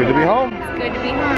good to be home. It's good to be home.